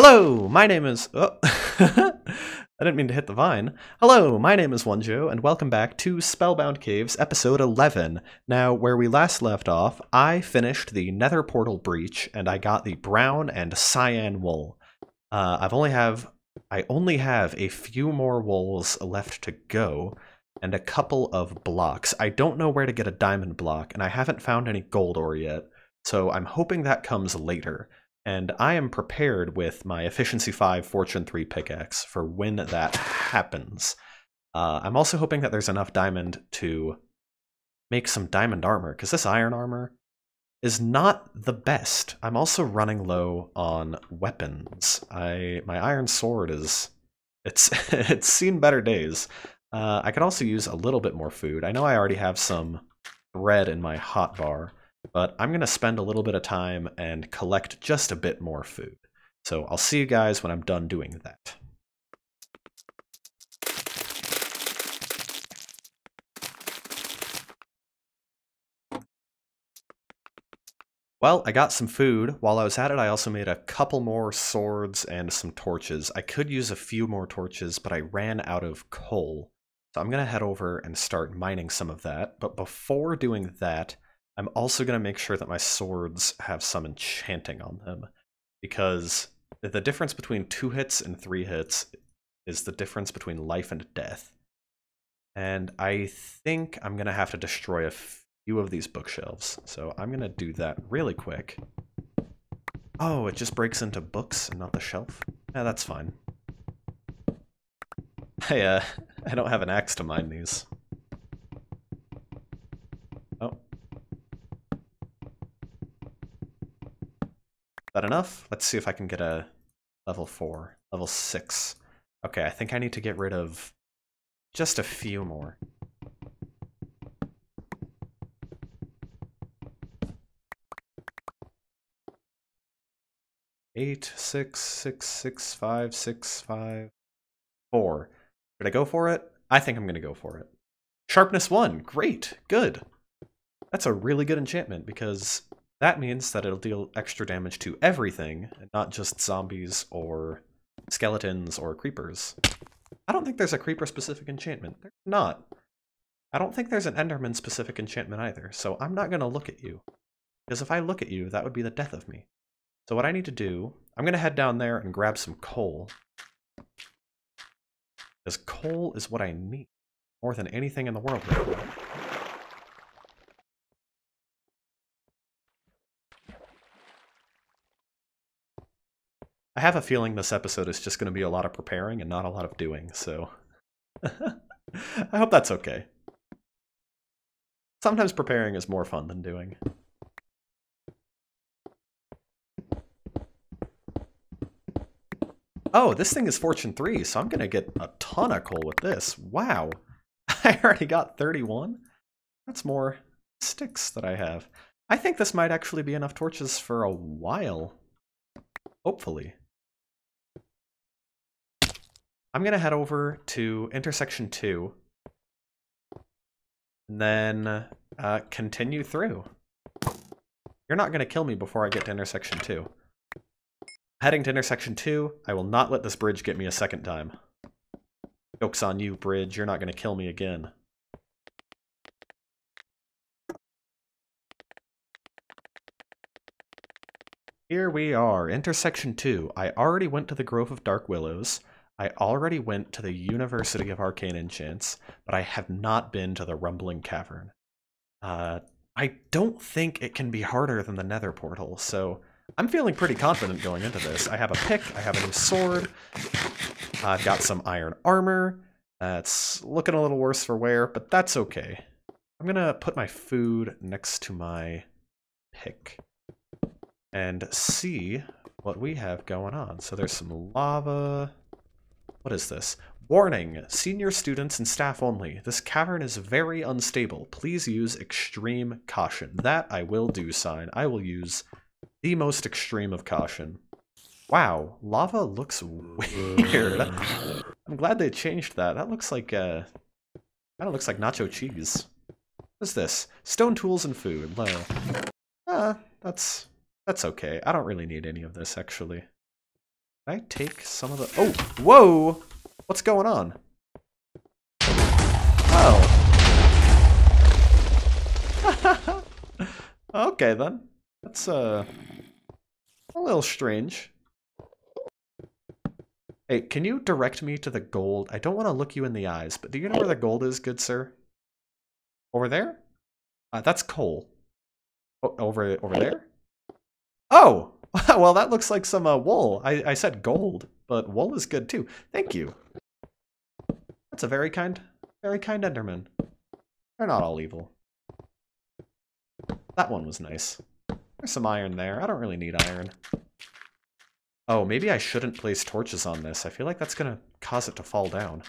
Hello, my name is. Oh. I didn't mean to hit the vine. Hello, my name is OneJoe, and welcome back to Spellbound Caves, episode 11. Now, where we last left off, I finished the Nether Portal breach, and I got the brown and cyan wool. Uh, I've only have I only have a few more wools left to go, and a couple of blocks. I don't know where to get a diamond block, and I haven't found any gold ore yet, so I'm hoping that comes later and I am prepared with my Efficiency 5 Fortune 3 pickaxe for when that happens. Uh, I'm also hoping that there's enough diamond to make some diamond armor, because this iron armor is not the best. I'm also running low on weapons. I My iron sword is... It's, it's seen better days. Uh, I could also use a little bit more food. I know I already have some bread in my hotbar, but I'm going to spend a little bit of time and collect just a bit more food. So I'll see you guys when I'm done doing that. Well, I got some food. While I was at it, I also made a couple more swords and some torches. I could use a few more torches, but I ran out of coal. So I'm going to head over and start mining some of that. But before doing that, I'm also going to make sure that my swords have some enchanting on them, because the difference between two hits and three hits is the difference between life and death. And I think I'm going to have to destroy a few of these bookshelves, so I'm going to do that really quick. Oh, it just breaks into books and not the shelf? Yeah, that's fine. I, uh, I don't have an axe to mine these. That enough? Let's see if I can get a level 4. Level 6. Okay, I think I need to get rid of just a few more. Eight, six, six, six, five, six, five, four. Should I go for it? I think I'm going to go for it. Sharpness 1. Great. Good. That's a really good enchantment because that means that it'll deal extra damage to everything, and not just zombies or skeletons or creepers. I don't think there's a creeper-specific enchantment. There's not. I don't think there's an Enderman-specific enchantment either, so I'm not going to look at you. Because if I look at you, that would be the death of me. So what I need to do, I'm going to head down there and grab some coal. Because coal is what I need more than anything in the world right now. I have a feeling this episode is just going to be a lot of preparing and not a lot of doing, so I hope that's okay. Sometimes preparing is more fun than doing. Oh, this thing is Fortune 3, so I'm going to get a ton of coal with this. Wow. I already got 31? That's more sticks that I have. I think this might actually be enough torches for a while. Hopefully. I'm going to head over to intersection 2 and then uh, continue through. You're not going to kill me before I get to intersection 2. Heading to intersection 2, I will not let this bridge get me a second time. Joke's on you, bridge. You're not going to kill me again. Here we are, intersection 2. I already went to the Grove of Dark Willows. I already went to the University of Arcane Enchants, but I have not been to the Rumbling Cavern. Uh, I don't think it can be harder than the Nether Portal, so I'm feeling pretty confident going into this. I have a pick, I have a new sword, I've got some iron armor. That's looking a little worse for wear, but that's okay. I'm gonna put my food next to my pick and see what we have going on. So there's some lava, what is this? Warning! Senior students and staff only. This cavern is very unstable. Please use extreme caution. That I will do, sign. I will use the most extreme of caution. Wow, lava looks weird. I'm glad they changed that. That looks like, uh, kind of looks like nacho cheese. What is this? Stone tools and food. Low. Ah, that's, that's okay. I don't really need any of this, actually. I take some of the... Oh, whoa! What's going on? Oh. okay, then. That's, uh... A little strange. Hey, can you direct me to the gold? I don't want to look you in the eyes, but do you know where the gold is, good sir? Over there? Uh, that's coal. Oh, over over there? Oh! well, that looks like some uh, wool. I, I said gold, but wool is good too. Thank you. That's a very kind, very kind Enderman. They're not all evil. That one was nice. There's some iron there. I don't really need iron. Oh, maybe I shouldn't place torches on this. I feel like that's going to cause it to fall down.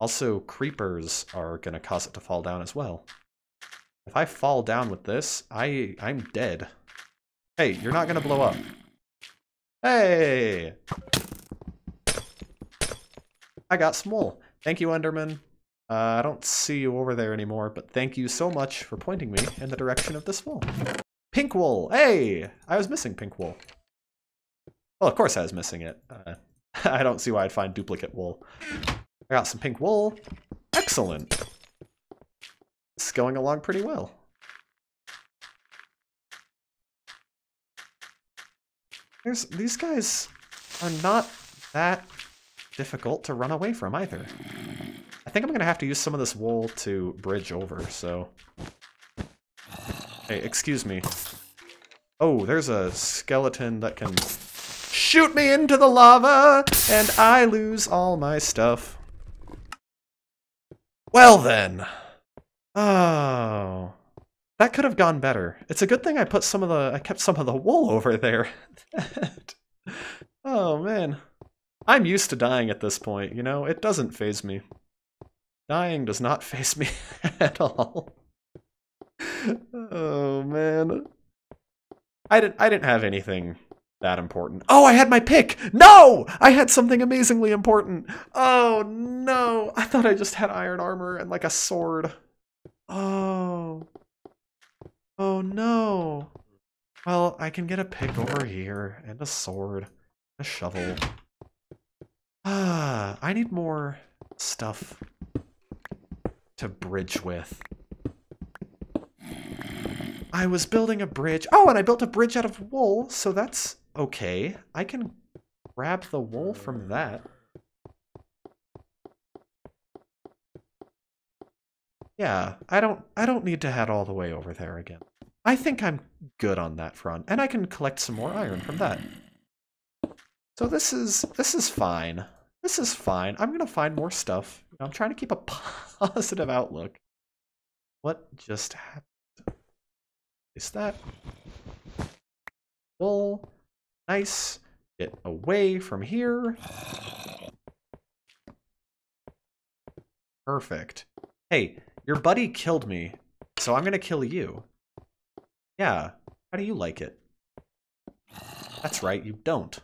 Also, creepers are going to cause it to fall down as well. If I fall down with this, I, I'm dead. Hey, you're not to blow up. Hey! I got wool. Thank you, Enderman. Uh, I don't see you over there anymore, but thank you so much for pointing me in the direction of this wool. Pink wool! Hey! I was missing pink wool. Well, of course I was missing it. Uh, I don't see why I'd find duplicate wool. I got some pink wool. Excellent. It's going along pretty well. There's, these guys are not that difficult to run away from either. I think I'm going to have to use some of this wool to bridge over, so... Hey, excuse me. Oh, there's a skeleton that can shoot me into the lava, and I lose all my stuff. Well then. Oh. That could have gone better. It's a good thing I put some of the I kept some of the wool over there. oh man. I'm used to dying at this point, you know? It doesn't phase me. Dying does not phase me at all. oh man. I didn't I didn't have anything that important. Oh, I had my pick. No, I had something amazingly important. Oh no, I thought I just had iron armor and like a sword. Oh. Oh no. Well, I can get a pick over here and a sword, a shovel. Ah, I need more stuff to bridge with. I was building a bridge. Oh, and I built a bridge out of wool, so that's okay. I can grab the wool from that. Yeah, I don't I don't need to head all the way over there again. I think I'm good on that front, and I can collect some more iron from that. So this is this is fine. This is fine. I'm gonna find more stuff. I'm trying to keep a positive outlook. What just happened? Is that wool? Nice. Get away from here. Perfect. Hey, your buddy killed me, so I'm gonna kill you. Yeah, how do you like it? That's right, you don't.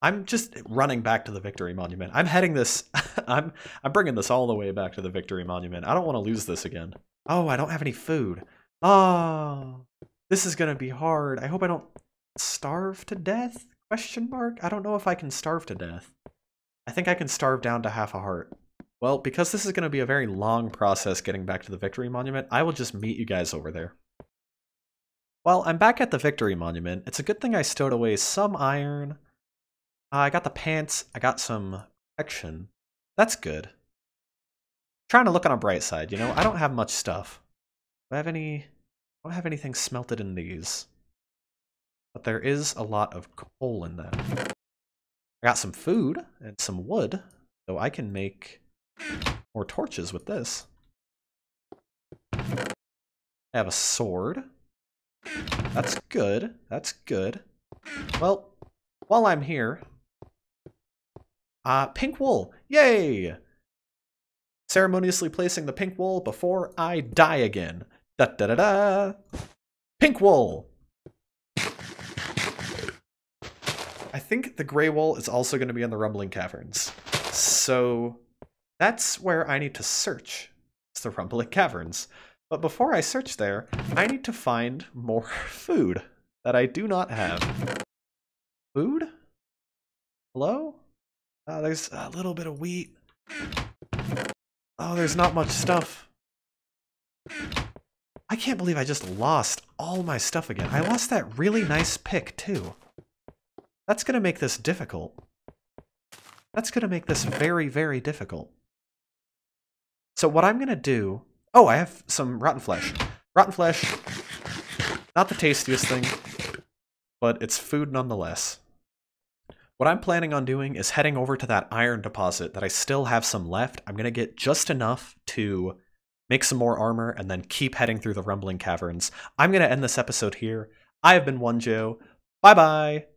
I'm just running back to the Victory Monument. I'm heading this, I'm I'm bringing this all the way back to the Victory Monument. I don't want to lose this again. Oh, I don't have any food. Oh, this is gonna be hard. I hope I don't starve to death? Question mark? I don't know if I can starve to death. I think I can starve down to half a heart. Well, because this is going to be a very long process getting back to the Victory Monument, I will just meet you guys over there. Well, I'm back at the Victory Monument. It's a good thing I stowed away some iron. Uh, I got the pants. I got some protection. That's good. trying to look on a bright side, you know? I don't have much stuff. Do I have any... I don't have anything smelted in these. But there is a lot of coal in them. I got some food and some wood, so I can make more torches with this. I have a sword. That's good. That's good. Well, while I'm here, uh, pink wool. Yay! Ceremoniously placing the pink wool before I die again. Da da da da! Pink wool! I think the gray wool is also going to be in the Rumbling Caverns. So that's where I need to search. It's the Rumbling Caverns. But before I search there, I need to find more food. that I do not have. Food? Hello? Uh, there's a little bit of wheat. Oh, there's not much stuff. I can't believe I just lost all my stuff again. I lost that really nice pick, too. That's gonna make this difficult. That's gonna make this very, very difficult. So what I'm gonna do... Oh, I have some rotten flesh. Rotten flesh, not the tastiest thing, but it's food nonetheless. What I'm planning on doing is heading over to that iron deposit that I still have some left. I'm going to get just enough to make some more armor and then keep heading through the rumbling caverns. I'm going to end this episode here. I have been One Joe. Bye bye.